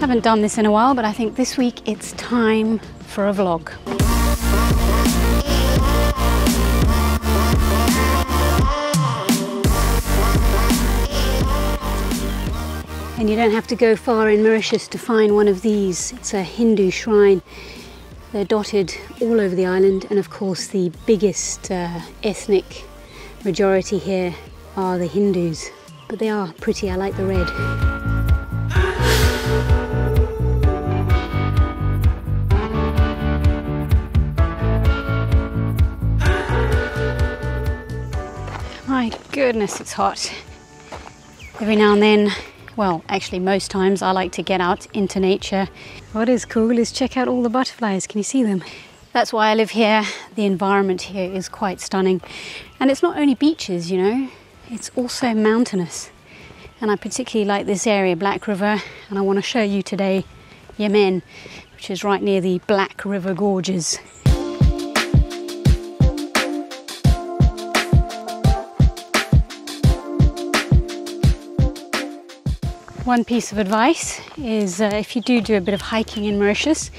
Haven't done this in a while, but I think this week it's time for a vlog. And you don't have to go far in Mauritius to find one of these. It's a Hindu shrine. They're dotted all over the island, and of course, the biggest uh, ethnic majority here are the Hindus. But they are pretty, I like the red. Goodness, it's hot. Every now and then well, actually, most times I like to get out into nature. What is cool is check out all the butterflies. Can you see them? That's why I live here. The environment here is quite stunning. And it's not only beaches, you know, it's also mountainous. And I particularly like this area, Black River, and I want to show you today Yemen, which is right near the Black River Gorges. One piece of advice is uh, if you do do a bit of hiking in Mauritius,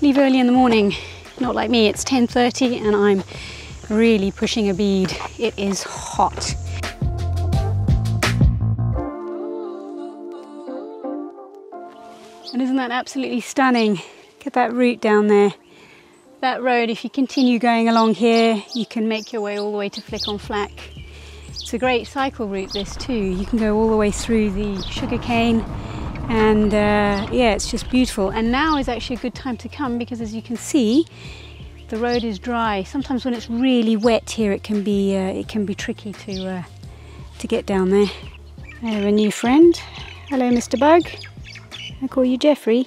leave early in the morning. Not like me, it's 10.30 and I'm really pushing a bead. It is hot. And isn't that absolutely stunning? Get that route down there. That road, if you continue going along here, you can make your way all the way to Flic en Flac it's a great cycle route this too. You can go all the way through the sugarcane and uh, yeah, it's just beautiful. And now is actually a good time to come because as you can see, the road is dry. Sometimes when it's really wet here, it can be uh, it can be tricky to uh, to get down there. I have a new friend. Hello, Mr. Bug. I call you Jeffrey.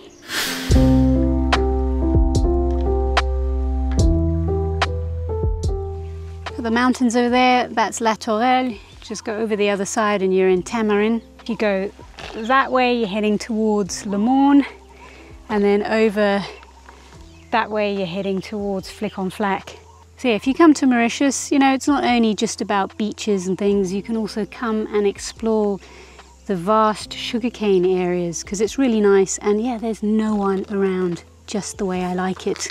The mountains over there, that's La Tourelle. Just go over the other side and you're in Tamarin. If you go that way, you're heading towards Le Morne, and then over that way, you're heading towards Flic en Flac. So yeah, if you come to Mauritius, you know, it's not only just about beaches and things, you can also come and explore the vast sugarcane areas because it's really nice and yeah, there's no one around just the way I like it.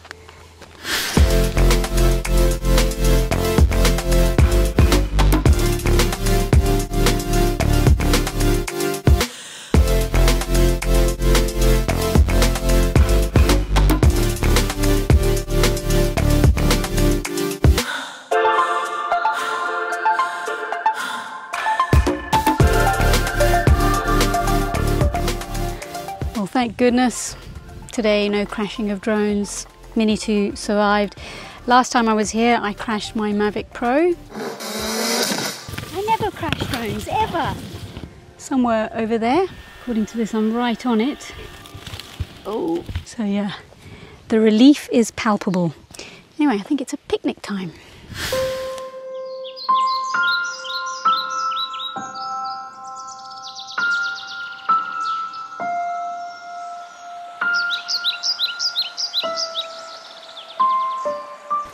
Thank goodness. Today, no crashing of drones. Mini 2 survived. Last time I was here, I crashed my Mavic Pro. I never crash drones, ever. Somewhere over there. According to this, I'm right on it. Oh, so yeah, the relief is palpable. Anyway, I think it's a picnic time.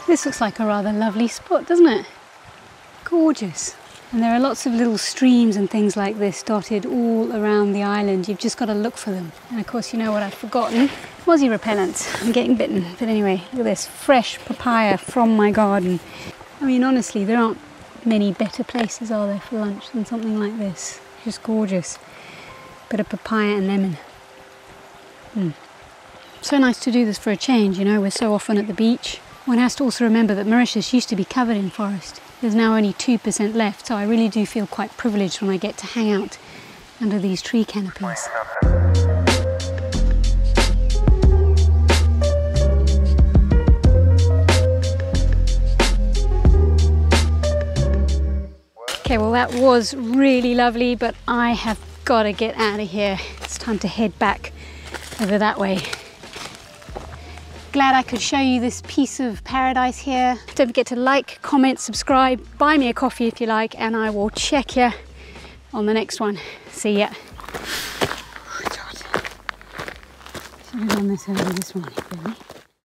This looks like a rather lovely spot, doesn't it? Gorgeous. And there are lots of little streams and things like this dotted all around the island. You've just got to look for them. And of course, you know what I've forgotten? Mozzie repellent. I'm getting bitten. But anyway, look at this fresh papaya from my garden. I mean, honestly, there aren't many better places, are there, for lunch than something like this? Just gorgeous. Bit of papaya and lemon. Mm. So nice to do this for a change, you know, we're so often at the beach. One has to also remember that Mauritius used to be covered in forest. There's now only 2% left, so I really do feel quite privileged when I get to hang out under these tree canopies. Okay, well that was really lovely, but I have got to get out of here. It's time to head back over that way. Glad I could show you this piece of paradise here. Don't forget to like, comment, subscribe, buy me a coffee if you like, and I will check you on the next one. See ya. Should have done this this morning.